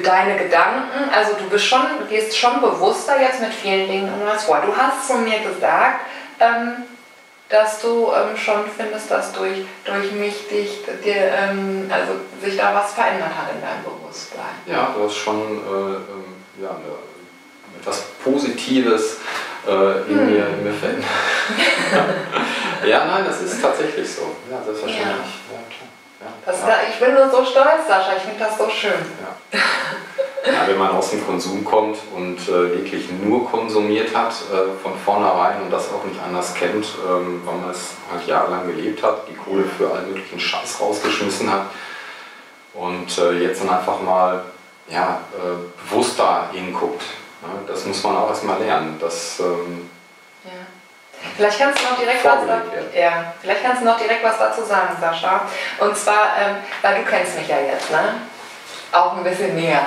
deine Gedanken, also du bist schon, gehst schon bewusster jetzt mit vielen Dingen irgendwas vor. Du hast zu mir gesagt, ähm, dass du ähm, schon findest, dass durch, durch mich dich, dir, ähm, also sich da was verändert hat in deinem Bewusstsein. Ja, du hast schon äh, ähm, ja, eine, etwas Positives äh, in, hm. mir, in mir verändert. ja, nein, das ist tatsächlich so. Ja, selbstverständlich. Ja. Ja, klar. Das, ja. Ich bin nur so stolz, Sascha, ich finde das so schön. Ja. ja. wenn man aus dem Konsum kommt und äh, wirklich nur konsumiert hat äh, von vornherein und das auch nicht anders kennt, ähm, weil man es halt jahrelang gelebt hat, die Kohle für allen möglichen Scheiß rausgeschmissen hat und äh, jetzt dann einfach mal ja, äh, bewusster hinguckt. Ne? Das muss man auch erstmal lernen. Das, ähm, Vielleicht kannst du noch direkt was, ja, vielleicht kannst du noch direkt was dazu sagen, Sascha. Und zwar, ähm, weil du kennst mich ja jetzt, ne? Auch ein bisschen näher.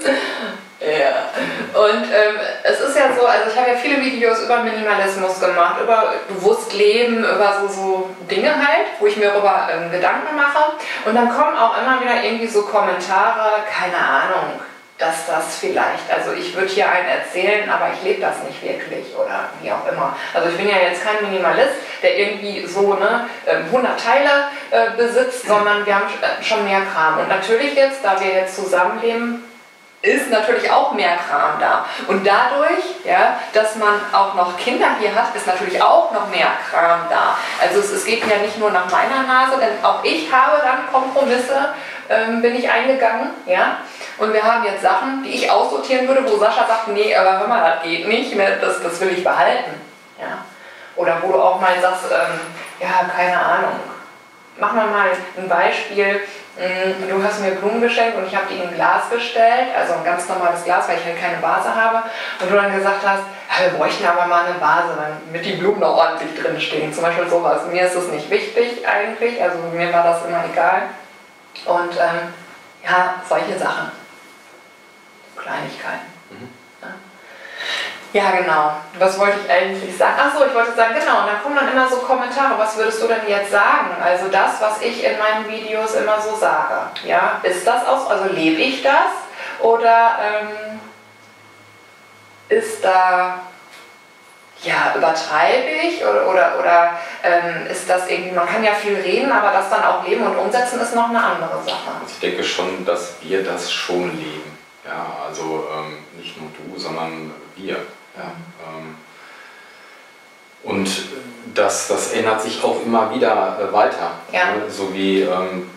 ja. Und ähm, es ist ja so, also ich habe ja viele Videos über Minimalismus gemacht, über bewusst Leben, über so, so Dinge halt, wo ich mir darüber ähm, Gedanken mache. Und dann kommen auch immer wieder irgendwie so Kommentare, keine Ahnung dass das vielleicht, also ich würde hier einen erzählen, aber ich lebe das nicht wirklich oder wie auch immer. Also ich bin ja jetzt kein Minimalist, der irgendwie so ne, 100 ähm, Teile äh, besitzt, sondern wir haben äh, schon mehr Kram. Und natürlich jetzt, da wir jetzt zusammenleben, ist natürlich auch mehr Kram da. Und dadurch, ja, dass man auch noch Kinder hier hat, ist natürlich auch noch mehr Kram da. Also es, es geht ja nicht nur nach meiner Nase, denn auch ich habe dann Kompromisse, ähm, bin ich eingegangen, ja. Und wir haben jetzt Sachen, die ich aussortieren würde, wo Sascha sagt, nee, aber hör mal, das geht nicht, das, das will ich behalten. Ja? Oder wo du auch mal sagst, ähm, ja, keine Ahnung. Machen wir mal ein Beispiel. Mm, du hast mir Blumen geschenkt und ich habe die in ein Glas gestellt, also ein ganz normales Glas, weil ich halt keine Vase habe. Und du dann gesagt hast, ja, wir bräuchten aber mal eine Vase, damit die Blumen auch ordentlich drin stehen. Zum Beispiel sowas. Mir ist es nicht wichtig eigentlich, also mir war das immer egal. Und ähm, ja, solche Sachen. Kleinigkeiten. Mhm. Ja. genau. Was wollte ich eigentlich sagen? Achso, ich wollte sagen, genau. Und dann kommen dann immer so Kommentare. Was würdest du denn jetzt sagen? Also das, was ich in meinen Videos immer so sage. Ja, ist das auch, so? also lebe ich das? Oder ähm, ist da ja, übertreibe ich oder, oder, oder ähm, ist das irgendwie, man kann ja viel reden, aber das dann auch leben und umsetzen ist noch eine andere Sache. Also ich denke schon, dass wir das schon leben. Ja, also ähm, nicht nur du, sondern wir. Ja, ähm, und das, das ändert sich auch immer wieder äh, weiter. Ja. Ne? So wie ähm,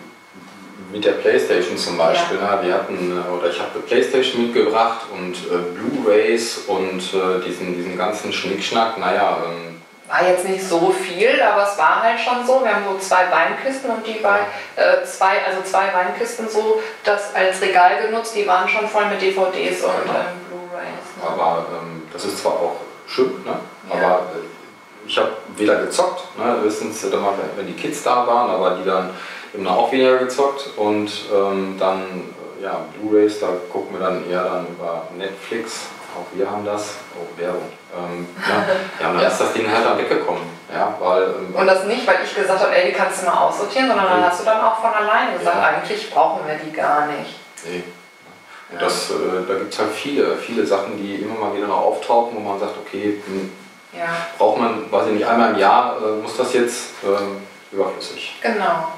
mit der Playstation zum Beispiel. Ja. Ne? Wir hatten, äh, oder ich habe Playstation mitgebracht und äh, Blu-Rays und äh, diesen, diesen ganzen Schnickschnack. Naja, ähm, war jetzt nicht so viel, aber es war halt schon so. Wir haben so zwei Weinkisten und die bei äh, zwei, also zwei Weinkisten so das als Regal genutzt, die waren schon voll mit DVDs und genau. ähm, Blu-rays. Ne? Aber ähm, das ist zwar auch schön, ne? Ja. aber äh, ich habe weder gezockt, ne? höchstens äh, wenn die Kids da waren, aber die dann eben auch weniger gezockt und ähm, dann ja, Blu-rays, da gucken wir dann eher dann über Netflix auch wir haben das, oh Werbung, ähm, ja, ja, und dann ja. ist das Ding halt dann weggekommen. Ja, weil, ähm, und das nicht, weil ich gesagt habe, ey, die kannst du mal aussortieren, sondern dann hast du dann auch von alleine gesagt, ja. eigentlich brauchen wir die gar nicht. Nee. Und das, äh, da gibt es halt viele, viele Sachen, die immer mal wieder noch auftauchen, wo man sagt, okay, hm, ja. braucht man, weiß ich nicht, einmal im Jahr äh, muss das jetzt äh, überflüssig. Genau.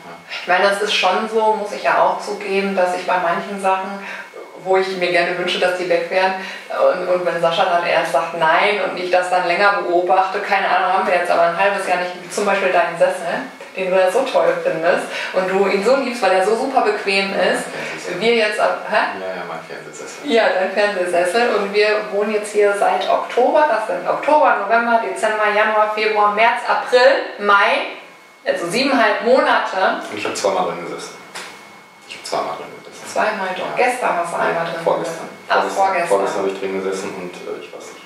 Ich meine, das ist schon so, muss ich ja auch zugeben, dass ich bei manchen Sachen wo ich mir gerne wünsche, dass die weg wären. Und, und wenn Sascha dann erst sagt nein und ich das dann länger beobachte, keine Ahnung, haben wir jetzt aber ein halbes Jahr nicht, zum Beispiel deinen Sessel, den du ja so toll findest und du ihn so liebst, weil er so super bequem ist. Wir jetzt ab. Hä? Ja, ja, mein Fernsehsessel. Ja, dein Fernsehsessel. Und wir wohnen jetzt hier seit Oktober. Das sind Oktober, November, Dezember, Januar, Februar, März, April, Mai. Also siebeneinhalb Monate. Und ich habe zweimal drin gesessen. Ich habe zweimal drin zweimal drin. Gestern hast du einmal drin Vorgestern. gesessen. Ach, vorgestern. Vorgestern habe ich drin gesessen und äh, ich weiß nicht.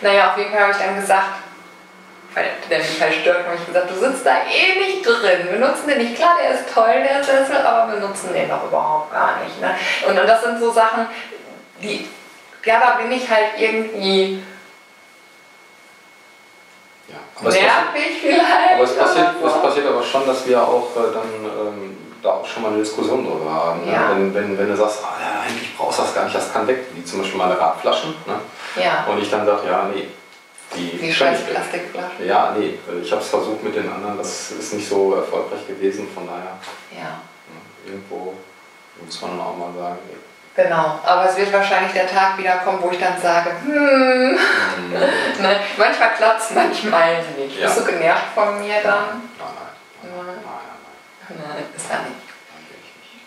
Naja, auf jeden Fall habe ich dann gesagt, weil der Michael stört mich, gesagt, du sitzt da eh nicht drin. Wir nutzen den nicht. Klar, der ist toll, der Sessel, aber wir nutzen den doch überhaupt gar nicht. Ne? Und, und das sind so Sachen, die, ja, da bin ich halt irgendwie ja, nervig vielleicht. Aber es passiert, es passiert aber schon, dass wir auch äh, dann ähm, da auch schon mal eine Diskussion drüber haben. Ne? Ja. Wenn, wenn, wenn du sagst, ah, ja, eigentlich brauchst du das gar nicht, das kann weg, wie zum Beispiel meine Radflaschen. Ne? Ja. Und ich dann sage, ja, nee, die, Die scheiß. Plastikflaschen. Ja, nee, ich habe es versucht mit den anderen, das ist nicht so erfolgreich gewesen, von daher Ja. ne, irgendwo muss man dann auch mal sagen, nee. Genau, aber es wird wahrscheinlich der Tag wieder kommen, wo ich dann sage, hm, ne? manchmal klappt es, manchmal nicht. Ja. Bist du genervt von mir dann? Nein, nein, nein, Nein. nein, nein, Nein, ist er nicht.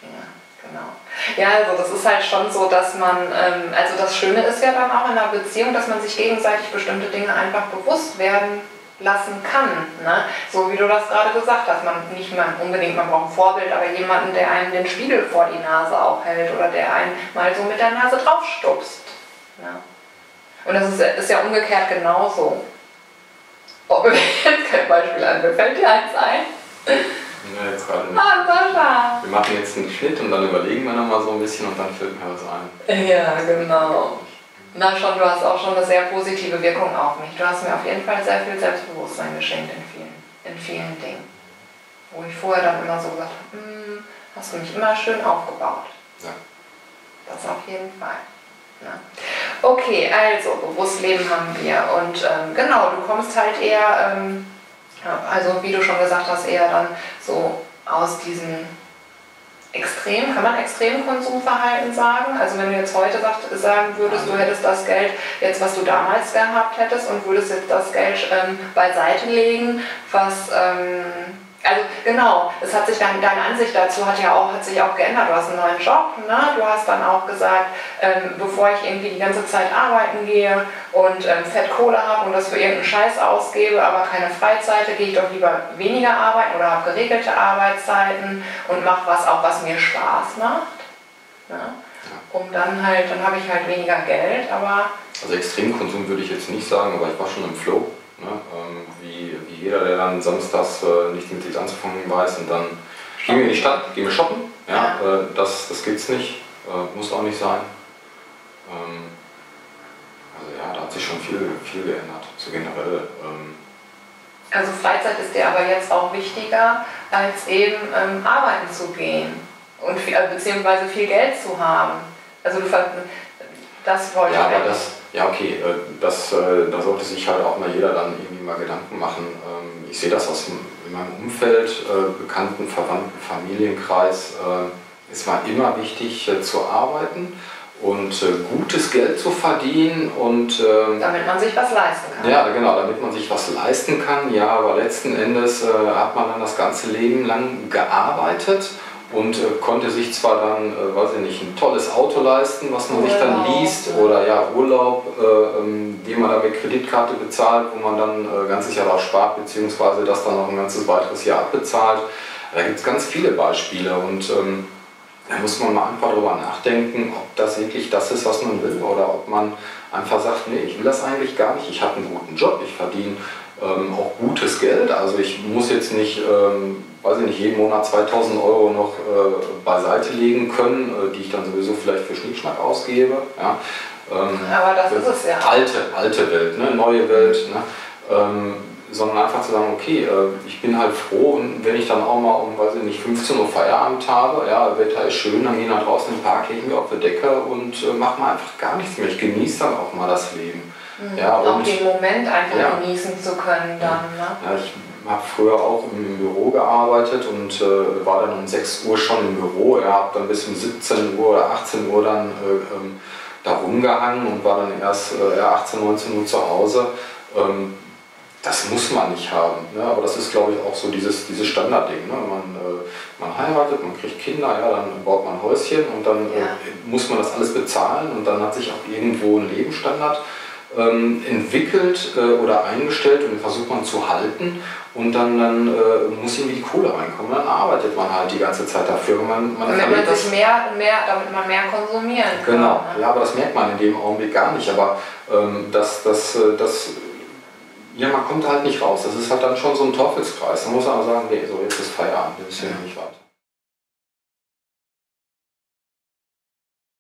nein, genau. Ja, also das ist halt schon so, dass man, ähm, also das Schöne ist ja dann auch in einer Beziehung, dass man sich gegenseitig bestimmte Dinge einfach bewusst werden lassen kann. Ne? So wie du das gerade gesagt hast, man nicht mal unbedingt, man braucht ein Vorbild, aber jemanden, der einem den Spiegel vor die Nase auch hält oder der einen mal so mit der Nase draufstupst. Ne? Und das ist, ist ja umgekehrt genauso. Oh, mir jetzt kein Beispiel an, mir fällt dir eins ein. Nee, jetzt gerade nicht. Ah, Sascha! Wir machen jetzt einen Schnitt und dann überlegen wir nochmal so ein bisschen und dann fällt mir was ein. Ja, genau. Na schon, du hast auch schon eine sehr positive Wirkung auf mich. Du hast mir auf jeden Fall sehr viel Selbstbewusstsein geschenkt in vielen, in vielen Dingen. Wo ich vorher dann immer so gesagt habe, hm, hast du mich immer schön aufgebaut. Ja. Das auf jeden Fall. Ja. Okay, also Bewusstleben haben wir. Und ähm, genau, du kommst halt eher, ähm, also wie du schon gesagt hast, eher dann so aus diesem Extrem, kann man Extremkonsumverhalten sagen? Also wenn du jetzt heute sagt, sagen würdest, du hättest das Geld jetzt, was du damals gehabt hättest und würdest jetzt das Geld ähm, beiseite legen, was, ähm, also genau, es hat sich dann, deine Ansicht dazu hat ja auch, hat sich auch geändert. Du hast einen neuen Job, ne? du hast dann auch gesagt, ähm, bevor ich irgendwie die ganze Zeit arbeiten gehe und ähm, Fett Kohle habe und das für irgendeinen Scheiß ausgebe, aber keine Freizeit, gehe ich doch lieber weniger arbeiten oder habe geregelte Arbeitszeiten und mache was auch, was mir Spaß macht. Ne? Um dann halt, dann habe ich halt weniger Geld, aber Also Extremkonsum würde ich jetzt nicht sagen, aber ich war schon im Flow. Ne? Ähm, jeder, der dann samstags äh, nicht mit sich anzufangen weiß und dann gehen wir in die Stadt, gehen wir shoppen. Ja, Äh, das, das gibt's nicht, äh, muss auch nicht sein. Ähm, also ja, da hat sich schon viel, viel geändert, so generell. Ähm, Also Freizeit ist dir aber jetzt auch wichtiger, als eben ähm, arbeiten zu gehen und viel, äh, beziehungsweise viel Geld zu haben. Also du das wollte Ja, ich aber das, ja okay, äh, das, äh, da sollte sich halt auch mal jeder dann irgendwie mal Gedanken machen. Ähm, Ich sehe das aus meinem Umfeld, äh, Bekannten, Verwandten, Familienkreis, ist mal immer wichtig zu arbeiten und gutes Geld zu verdienen und ähm, damit man sich was leisten kann. ja, genau, damit man sich was leisten kann. Ja, aber letzten Endes hat man dann das ganze Leben lang gearbeitet und äh, konnte sich zwar dann, äh, weiß ich nicht, ein tolles Auto leisten, was man sich dann Urlaub, liest, oder ja, Urlaub, äh, ähm, den man dann mit Kreditkarte bezahlt, wo man dann äh, ein ganzes Jahr drauf spart, beziehungsweise das dann noch ein ganzes weiteres Jahr abbezahlt. Da gibt es ganz viele Beispiele und ähm, da muss man mal einfach darüber nachdenken, ob das wirklich das ist, was man will, oder ob man einfach sagt, nee, ich will das eigentlich gar nicht, ich habe einen guten Job, ich verdiene ähm, auch gutes Geld, also ich muss jetzt nicht, ähm, weiß ich nicht, jeden Monat 2000 Euro noch äh, beiseite legen können, äh, die ich dann sowieso vielleicht für Schnickschnack ausgebe. Ja. Ähm, Aber das ist es ja. Alte, alte Welt, ne? neue Welt. Ne? Ähm, sondern einfach zu sagen, okay, äh, ich bin halt froh, und wenn ich dann auch mal um, weiß ich nicht, 15 Uhr Feierabend habe, ja, Wetter ist schön, dann gehe ich nach draußen im Park, lege mich auf die Decke und äh, mache mal einfach gar nichts mehr. Ich genieße dann auch mal das Leben. Ja, auch den Moment einfach Ja. genießen zu können dann. Ne? ja, ich habe früher auch im Büro gearbeitet und äh, war dann um 6 Uhr schon im Büro. Ja, habe dann bis um 17 Uhr oder 18 Uhr dann äh, ähm, da rumgehangen und war dann erst äh, ja, 18, 19 Uhr zu Hause. Ähm, das muss man nicht haben. Ne? Aber das ist, glaube ich, auch so dieses, dieses Standardding. Ne? Man, äh, man heiratet, man kriegt Kinder, ja, dann baut man ein Häuschen und dann Ja. äh, muss man das alles bezahlen und dann hat sich auch irgendwo ein Lebensstandard ähm, entwickelt äh, oder eingestellt und den versucht man zu halten und dann, dann äh, muss irgendwie die Kohle reinkommen. Dann arbeitet man halt die ganze Zeit dafür. Man, man Damit man das sich mehr, mehr, damit man mehr konsumieren kann. Genau, Ne? ja, aber das merkt man in dem Augenblick gar nicht. Aber ähm, das, das, äh, das, ja, man kommt halt nicht raus. Das ist halt dann schon so ein Teufelskreis. Da muss man auch sagen, nee, so jetzt ist Feierabend, wir müssen hier nicht weiter.